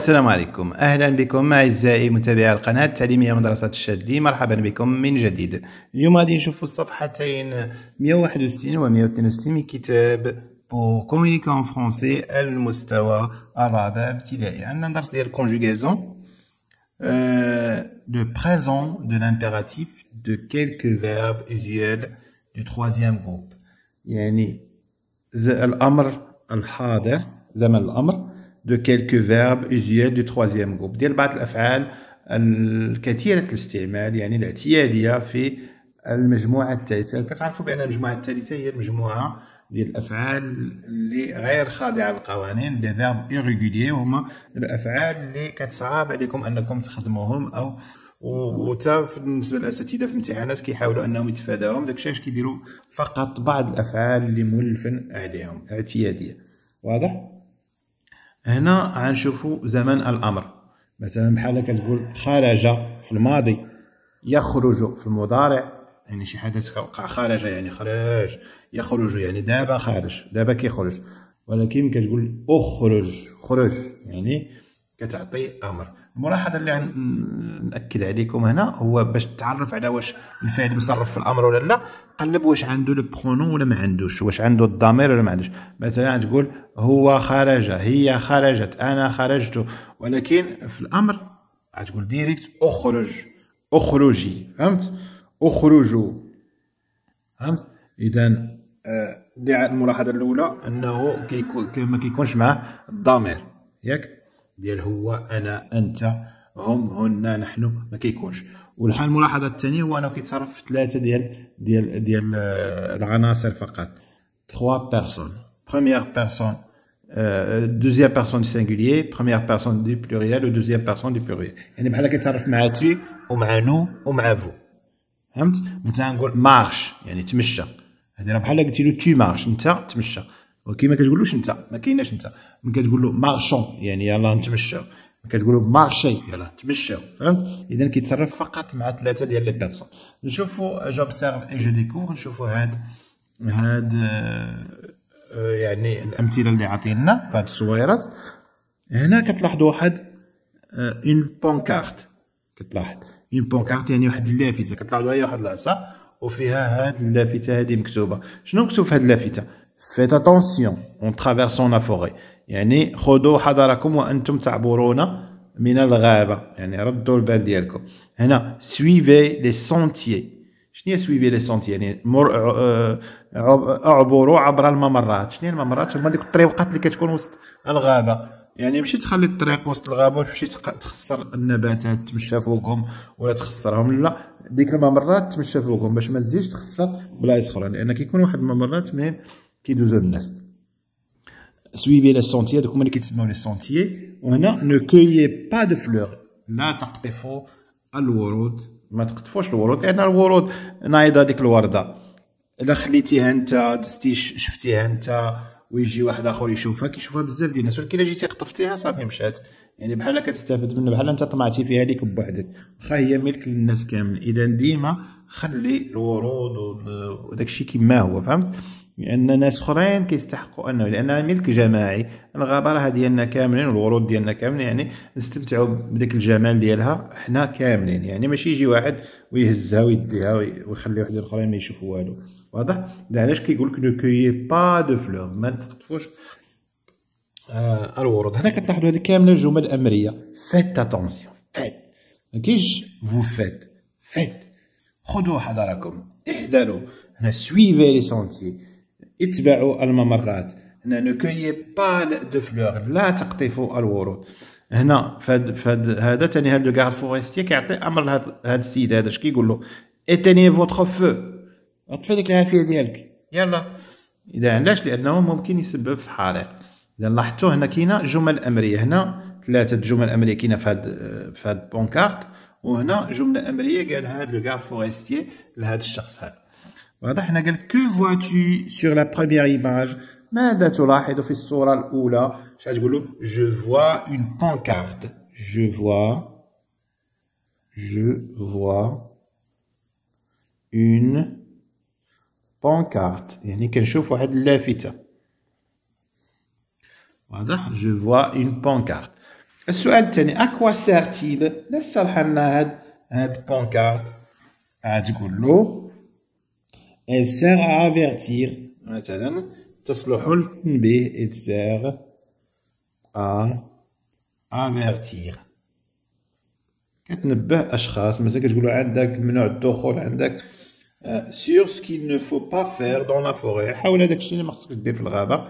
السلام عليكم. أهلا بكم أعزائي متابعي القناة التعليمية مدرسة الشاذلي مرحبا بكم من جديد. اليوم غادي نشوفوا الصفحتين 161 و 162 من كتاب pour communiquer en français المستوى الرابع ابتدائي عندنا درس ديال ال conjugaison le présent de l'impératif de quelques verbes usuels du troisième groupe. يعني الأمر الحاضر زمن الأمر. De quelques verbes usuels du troisième groupe. ديال بعض الأفعال الكثيرة الاستعمال يعني الاعتيادية في المجموعة الثالثة. كتعرفوا بأن المجموعة الثالثة هي المجموعة ديال الأفعال اللي غير خاضعة للقوانين لي فيرب ايريغوليي هما الأفعال اللي كتصعب عليكم أنكم تخدموهم أو وتا بالنسبة للاساتذه في الامتحانات كيحاولوا أنهم يتفاداوهم داكشي علاش كيديروا فقط بعض الأفعال اللي مولفا عليهم. اعتيادية. واضح؟ هنا غنشوفوا زمن الأمر. مثلا بحال كتقول خرج في الماضي يخرج في المضارع يعني شي حدث وقع خرج يعني خرج يخرج يعني دابا خارج دابا كيخرج. ولكن كتقول أخرج خرج يعني كتعطي أمر. الملاحظه اللي نأكد عليكم هنا هو باش تعرف على واش الفعل مصرف في الأمر ولا لا قلب واش عنده لو برونون ولا ما عندوش. واش عنده الضمير ولا ما عندوش. مثلا تقول هو خرج هي خرجت أنا خرجت. ولكن في الأمر غتقول ديريكت أخرج. اخرجي فهمت؟ اخرجوا فهمت؟ اذا آه الملاحظة الأولى أنه كيكون ما كيكونش معاه الضمير. ياك؟ ديال هو أنا أنت هم هن نحن ما كيكونش. والحال الملاحظة الثانية هو أنه كيتصرف في ثلاثة ديال ديال ديال العناصر فقط. 3 personnes deuxième personne du singulier première personne du pluriel ou deuxième personne du pluriel. يعني بحال كيتصرف مع tu ومع nous ومع vous فهمت؟ مثلا نقول marche يعني تمشى. هذه بحال قلتي له tu marches أنت تمشى. ولكن ما كتقولوش انت ما كايناش انت. ملي كتقول له marchons يعني يلاه نتمشاو كتقول له marchez يلاه تمشاو فهمت؟ اذا كيتصرف فقط مع ثلاثة ديال les personnes نشوفوا j'observe et je découvre نشوفوا هاد هاد يعني الأمثلة اللي عطينا هاد الصويرات. هنا كتلاحظوا واحد une pancarte كتلاحظ. une pancarte يعني واحد اللافته. كتلاحظوا هي واحد العصا وفيها هاد اللافته هادي مكتوبة. شنو مكتوب في هاد اللافته؟ Faites attention en traversant la forêt يعني خذوا حذركم وأنتم تعبرون من الغابه يعني ردوا البال ديالكم هنا suivez les sentiers شنو هي suivez les sentiers يعني مر اعبروا عبر الممرات شنو هي الممرات هما ديك الطريقات اللي كتكون وسط الغابه يعني ماشي تخلي الطريق وسط الغابه وتمشي تخسر النباتات تمشى فوقهم ولا تخسرهم لا ديك الممرات تمشى فوقهم باش ما تزيدش تخسر بلايص أخرى لأن كيكون واحد الممرات منين كيدوزو الناس suivez les sentiers دوك هما اللي كيتسموا les sentiers وهنا ne cueillez pas de fleurs لا تقطفوا الورود ما تقطفوش الورود لأن الورود نايضه ديك الورده الا خليتيها انت دزتي شفتيها انت ويجي واحد اخر يشوفها كيشوفها بزاف ديال الناس ولكن الا جيتي قطفتيها صافي مشات يعني بحال كتستافد منها بحال انت طمعتي فيها ليك بوحدك واخا هي ملك للناس كامل اذا ديما خلي الورود وداك الشيء كما هو فهمت لأن ناس أخرين كيستحقوا أنه لانها ملك جماعي الغابه راه ديالنا كاملين والورود ديالنا كاملين يعني نستمتعوا بداك الجمال ديالها حنا كاملين يعني ماشي يجي واحد ويهزها ويديها ويخلي واحد الآخرين ما يشوفوا والو. واضح؟ علاش كيقول لك ne cueillez pas de fleurs ما تقطفوش. آه الورود. هنا كتلاحظوا هذه كاملة جمل امريه faites attention faites ما كاينش vous faites faites خذوا حذركم احذروا. هنا suivez les sentiers اتبعوا الممرات. هنا ne cueillez pas de fleurs لا تقطفوا الورود. هنا فهاد فهاد هذا ثاني هاد le garde forestier كيعطي أمر لهاد هاد السيد هذا. اش كيقول له؟ éteignez votre feu اطفي ديك العافية ديالك. يلا. إذا علاش؟ لأنه ممكن يسبب في حريق إذا لاحظتوا هنا كاينة جمل أمرية. هنا ثلاثة جمل أمرية كاينة في هاد في هاد pancarte وهنا جملة أمرية قال هاد le garde forestier لهاد الشخص هذا. واضح هنا قال que vois-tu sur la première image ماذا تلاحظ في الصورة الأولى؟ شحال تقولوا je vois une pancarte je vois je vois une pancarte يعني كنشوف واحد اللافتة واضح je vois une pancarte السؤال الثاني à quoi sert-elle لا صالح لنا هاد هاد pancarte عاد تقول له elle sert à avertir. مثلا تصلح للتنبيه elle sert à avertir. كتنبه أشخاص مثلا كتقول عندك ممنوع الدخول عندك sur ce qu'il ne faut pas faire dans la forêt حاول هذاك الشيء اللي ما خصك دير في الغابة.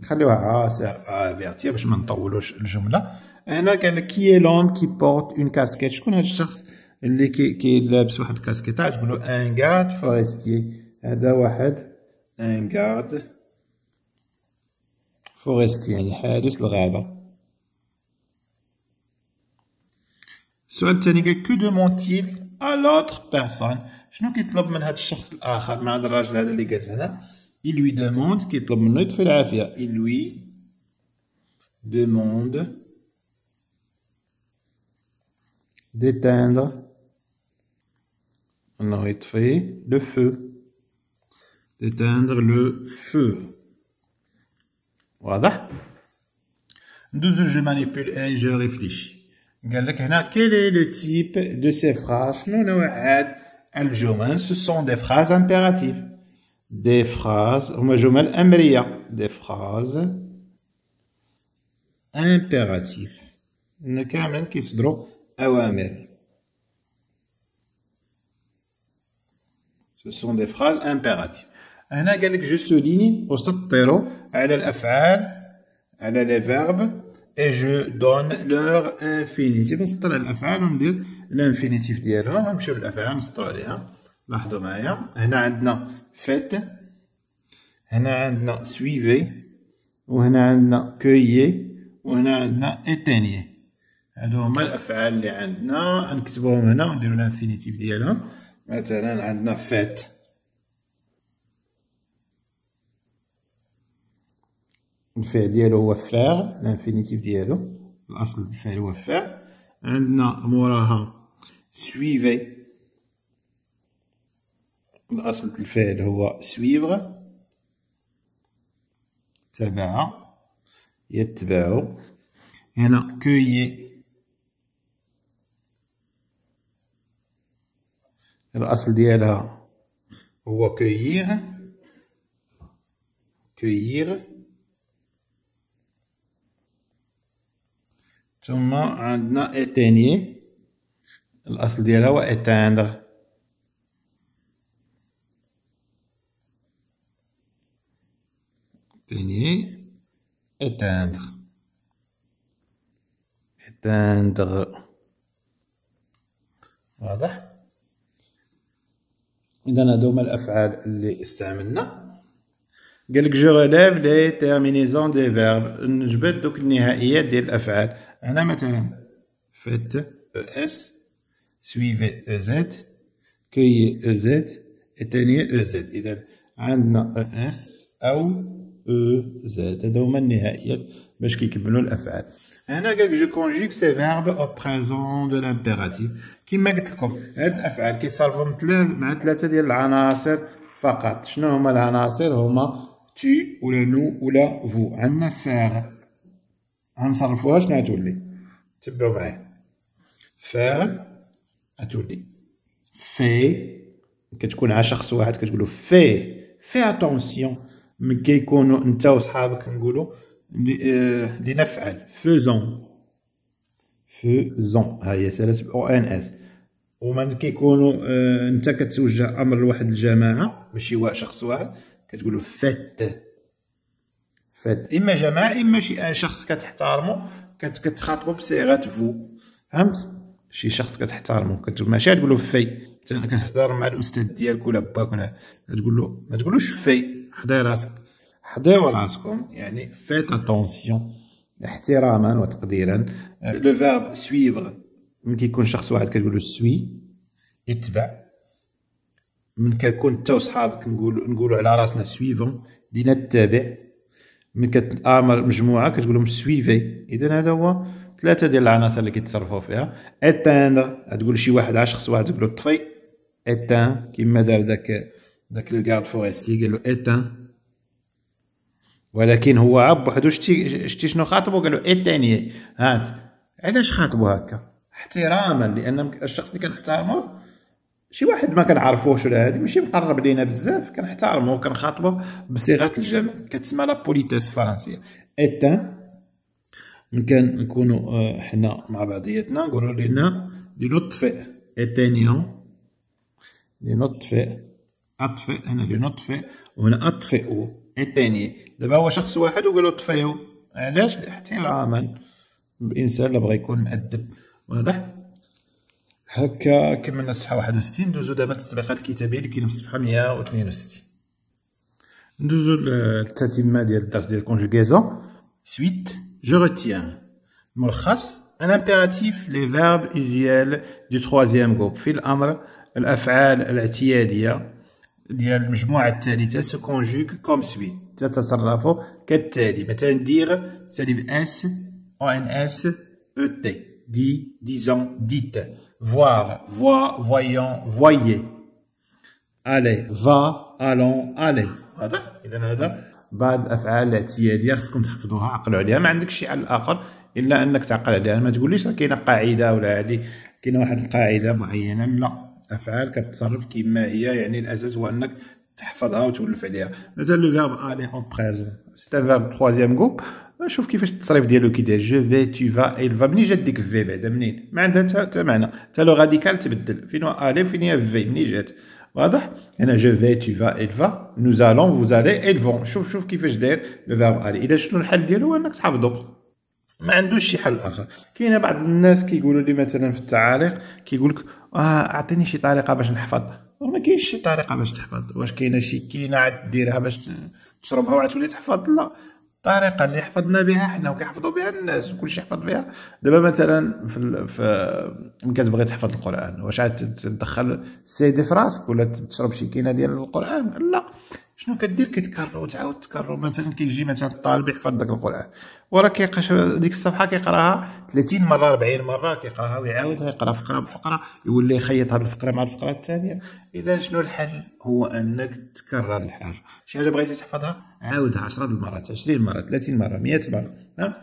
نخليوها elle sert à avertir باش ما نطولوش الجملة. هنا قال qui est l'homme qui porte une casquette شكون هذا الشخص اللي كي, كي لابس واحد الكاسكيت تقول له un garde forestier هذا واحد. un garde forestier يعني حارس الغابة. السؤال الثاني قال que demande-t-il à l'autre personne شنو كيطلب من هذا الشخص الآخر مع هذا الراجل هذا اللي قالت هنا؟ Il lui demande كيطلب منه يطفي العافيه il lui demande d'éteindre. انه يطفي le feu. d'éteindre le feu واضح ندوزو جو مانيبول اي جو ريفليشي قال لك هنا quel est le type de ces phrases شنو نوع هاد الجمل ce sont des phrases impératives des phrases هما جمل أمرية des phrases impératives إن كاملا كيصدروا أوامر ce sont des phrases impératives هنا قال لك جو سوليني أسطر على الأفعال على les verbes et je donne leur infinitif. نسطر على الأفعال وندير ال infinitif ديالهم نمشيو للافعال نسطرو عليها. لاحظوا معايا. هنا عندنا faites هنا عندنا suivez وهنا عندنا كويي وهنا عندنا éteignez هادو هما الأفعال اللي عندنا. نكتبوهم هنا ونديرو ال infinitif ديالهم. مثلا عندنا faites الفعل ديالو هو faire ال infinitif ديالو الأصل الفعل هو faire عندنا موراها suivez الأصل الفعل هو suivre تبع يتبع هنا كويي الأصل ديالها هو كويير كويير ثم عندنا éteigner الأصل ديالها هو éteindre éteigner éteindre éteindre واضح؟ إذا هادو هما الأفعال اللي استعملنا. قالك je relève les terminaisons des verbes نجبد دوك النهائيات ديال الأفعال. هنا مثلا faites e s suivez e z cueillez e z الثانية e z إذا عندنا e s أو e z هذا هما النهائيات باش كيكملوا الأفعال هنا قالك je conjugue ces verbes au présent de l'impératif كيما قلت لكم هاد الأفعال كيتصرفوا مع ثلاثة ديال العناصر فقط شنو هما العناصر هما tu ولا nous ولا vous عندنا faire غنصرفوها شنو غتولي تبعو معايا faire غتولي fais كتكون على شخص واحد كتقولو fais fais attention ملي كيكونوا انت وصحابك نقولوا لنفعل. faisons. faisons. ها هي سالت o n s. ومن كيكونوا انت كتوجه أمر لواحد الجماعة ماشي شخص واحد كتقولوا faites faites إما جماعة إما شي شخص كتحتارمو كتخاطبو بصيغة vous. فهمت؟ شي شخص كتحتارمو ماشي تقول له fais كتهضر مع الأستاذ ديالك ولا باك ولا تقول له ما تقولوش fais حضي راسك. حضيو راسكم يعني faites attention احتراما وتقديرا. le verbe suivre من كيكون شخص واحد كتقول له suis. يتبع. من كتكون انت وصحابك نقول نقولوا على راسنا suivons لنتبع. من كتامر مجموعة كتقول لهم suivez اذا هذا هو ثلاثة ديال العناصر اللي كيتصرفوا فيها. éteindre تقول شي واحد على شخص واحد تقول له طفي. éteins كيما دار داك داك le garde forestier قال له éteins ولكن هو عا وحدو شتي شتي شنو خاطبو قال له éteignez هات علاش خاطبو هكا؟ احتراما لأن الشخص اللي كنحترموه شي واحد ما كنعرفوش ولا هادي ماشي مقرب لينا بزاف كنحترمو وكنخاطبو بصيغة الجمع كتسمى la politesse الفرنسيه éteins ممكن نكونوا آه، حنا مع بعضياتنا نقولوا لنا لنطفئ éteignons لنطفئ اطفئ هنا لنطفئ وهنا اطفئوا éteignez دابا هو شخص واحد وقالوا طفئوا علاش؟ احتراما الإنسان اللي بغى يكون مؤدب. واضح؟ هكا كملنا الصفحه 61 ندوزو دابا التطبيقات الكتابية اللي كاينين في الصفحه 162 ندوزو للتتمة ديال الدرس ديال ال conjugaison suite je retiens ملخص à l'impératif les verbes usuels du troisième groupe في الامر الافعال الاعتياديه ديال المجموعه الثالثه se conjuguent comme suit تتصرف كالتالي مثلا dire سالب s o n s أو t. dis disons dites voir, vois, voyons, voyez. aller, va, allons, allez. هذا اذا هذا بعض الافعال الاعتياديه خصكم تحفظوها عقلوا عليها ما عندك شيء على الآخر الا انك تعقل عليها ما تقوليش راه كاينة قاعدة ولا هذه كاينة واحد القاعده معينه لا افعال كتصرف كما هي يعني الاساس هو انك تحفظها وتولف عليها مثلا le verbe aller au présent c'est un verbe troisième groupe شوف كيفاش التصريف ديالو كي داير je vais tu vas il va منين جات ديك vais بعدا؟ منين؟ ما عندها حتى معنى. حتى لو radical تبدل. فين هو aller وفين هي vais منين جات؟ واضح؟ هنا je vais tu vas il va nous allons vous allez vont شوف شوف كيفاش داير. le verbe aller. إذا شنو الحل ديالو؟ هو إنك تحفظو ما عندوش شي حل آخر. كاين بعض الناس كيقولوا لي مثلا في التعاليق كيقول لك آه أعطيني شي طريقة باش نحفظ. ما كاينش شي طريقة باش تحفظ. واش كاينة شي كاينة عاد ديرها باش تشربها وعاد تولي تحفظ؟ لا. الطريقة اللي حفظنا بها حنا وكيحفظوا بها الناس وكلشي يحفظ بها. دابا مثلا في, في كتبغي تحفظ القرآن واش عاد تدخل سيدي في راسك ولا تشرب شي كينة ديال القرآن؟ لا. شنو كدير كتكرر وتعاود تكرر مثلا كيجي مثلا الطالب يحفظ داك القرآن. وراه كيقرأ ديك الصفحة كيقراها 30 مرة 40 مرة كيقراها ويعاودها يقرأ فقرة بفقرة يولي يخيط هذه الفقرة مع الفقرة الثانية. إذا شنو الحل؟ هو أنك تكرر الحاجة شي حاجة بغيتي تحفظها؟ عاودها 10 المرات 20 مرة 30 مرة 100 مرة فهمت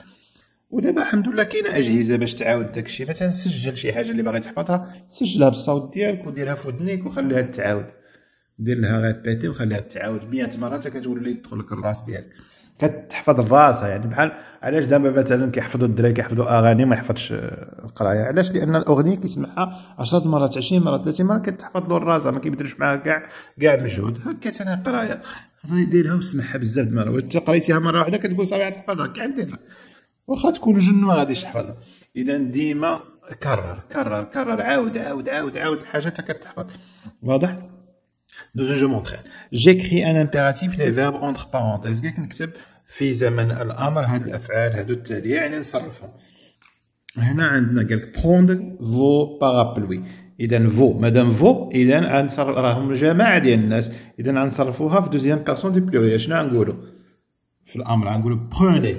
ودابا الحمد لله كاينة أجهزة باش تعاود داكشي مثلا سجل شي حاجة اللي باغي تحفظها سجلها بالصوت ديالك وديرها في ودنيك وخليها تعاود. دير لها ريبيتي وخليها تعاود 100 مرة حتى كتولي تدخل لك الراس ديالك. كتحفظ الراس يعني بحال علاش دابا مثلا كيحفظوا الدراري كيحفظوا أغاني ما يحفظش القراية؟ علاش؟ لأن الأغنية كيسمعها 10 مرات 20 مره 30 مره كتحفظ له الراس ما كيبدلش معاه كاع كاع مجهود. هكا ثاني القرايه ديرها وسمعها بزاف د المرات. وانت قريتيها مرة واحدة كتقول صافي تحفظها كاع ديرها. واخا تكون جن ما غاديش تحفظها. إذا ديما كرر كرر كرر عاود عاود عاود عاود الحاجة حتى كتحفظ. واضح؟ دوزو je m'entraîne j'écris à l'impératif les verbes entre parenthèses كاع كنكتب في زمن الامر هاد الافعال هادو التاليه يعني نصرفهم هنا عندنا قالك prendre vos parapluies اذا فو مادام vos اذا غنصرف راهم جماعة ديال الناس اذا غنصرفوها في deuxième personne du pluriel شنو غنقولوا في الامر غنقولوا prenez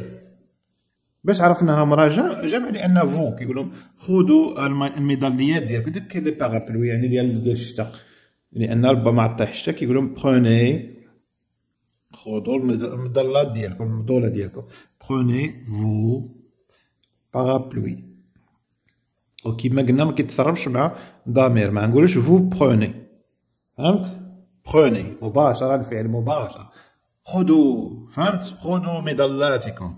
باش عرفناها مرة جمع لأن vos كيقولوا خذوا المظلات ديالكم ديك les parapluies يعني ديال ديال الشتا لأن ربما عطيه الشتا كيقولوا prenez خذوا المظلات ديالكم المظلة ديالكم. prenez vos parapluies وكيما قلنا ما كيتصرفش مع ضمير ما نقولوش vous prenez فهمت؟ prenez مباشرة الفعل مباشره خذوا. فهمت؟ خذوا مظلاتكم.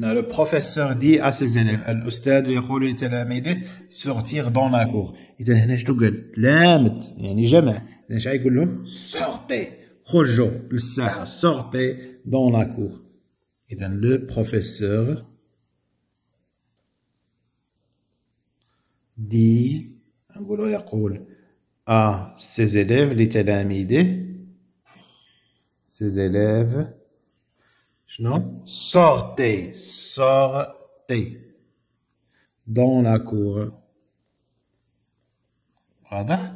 هنا le professeur dit à ses élèves الاستاذ يقول لتلاميذه sortir dans la cour اذا هنا شنو قال تلامذ يعني جمع اذا اش يقول لهم sortez خرجوا للساحه sortez dans la cour اذا le professeur dit نقولوا يقول à ses élèves لتلاميذه ses élèves شنو؟ sortez sortez dans la cour واضح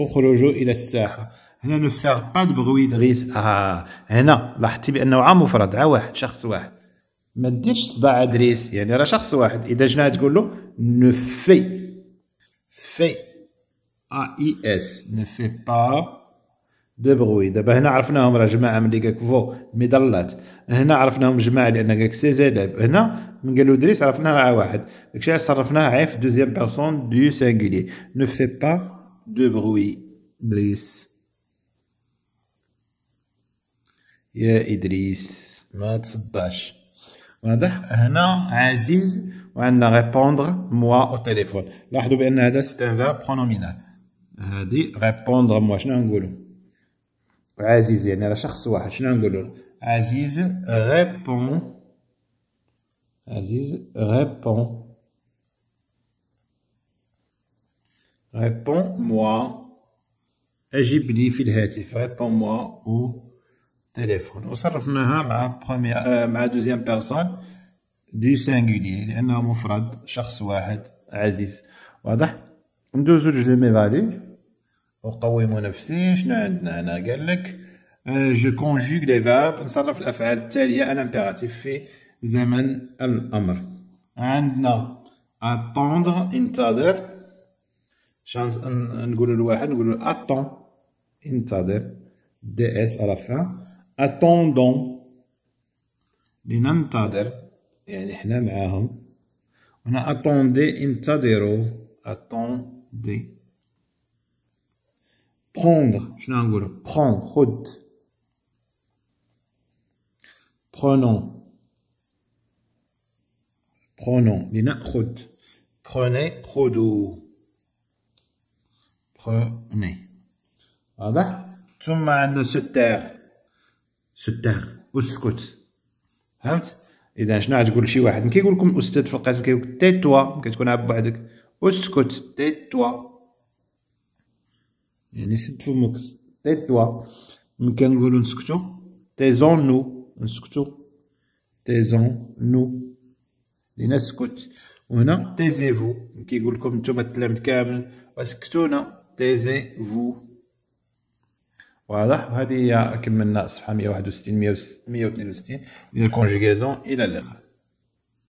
اخرجوا إلى الساحة. هنا ne faire pas de bruit دريس آه. هنا لاحظتي بانه عام مفرد عا واحد شخص واحد. ما ديرش صداع دريس يعني راه شخص واحد. إذا جنا تقول له؟ ne fais fais ا et s ne fais pas de bruit دابا هنا عرفناهم راه جماعة ملي قالك فو مظلات هنا عرفناهم جماعة لأن قالك ses élèves هنا من قالو دريس عرفناها ع واحد. داكشي علاش صرفناها عا في deuxième personne du singulier ne fais pas de bruit دريس يا إدريس ما تصدعش واضح هنا عزيز وعندنا répondre-moi au téléphone لاحظوا بأن هذا c'est un verbe pronominal هادي répondre-moi. شنو نقولوا عزيز يعني راه شخص واحد. شنو نقولوا عزيز réponds. عزيز réponds. réponds-moi. اجب لي في الهاتف. réponds-moi au téléphone. وصرفناها مع première مع deuxième personne du singulier لأنه مفرد شخص واحد. عزيز. واضح؟ ندوزو ل je m'évalue أقوم نفسي. شنو عندنا هنا؟ قال لك je conjugue les verbes نصرف الأفعال التالية. ال impératif في زمن الأمر. عندنا attendre انتظر شانس نقولوا لواحد نقولوا attends انتظر d s à la fin اتوندون لننتظر. يعني حنا معاهم. هنا اتوندي انتظروا اتوندي prendre شنو نقولوا prendre خد prenons prenons لنأخذ prenez خذوا prenez واضح ثم عندنا se taire se taire اسكت فهمت اذا شنو غتقول شي واحد كيقول لكم الاستاذ في القسم كيقول لك تي توا كتكون عاد بوحدك اسكت تي توا يعني سد فمك تي توا ملي كنقولو نسكتو taisons-nous نسكتو taisons-nous لينا سكت وهنا تيزيفو كيقول لكم نتوما التلاميذ كامل وسكتونا تيزيفو واضح وهذه هي كملنا صفحه 161 162 ديال الكونجيغازون إلى اللقاء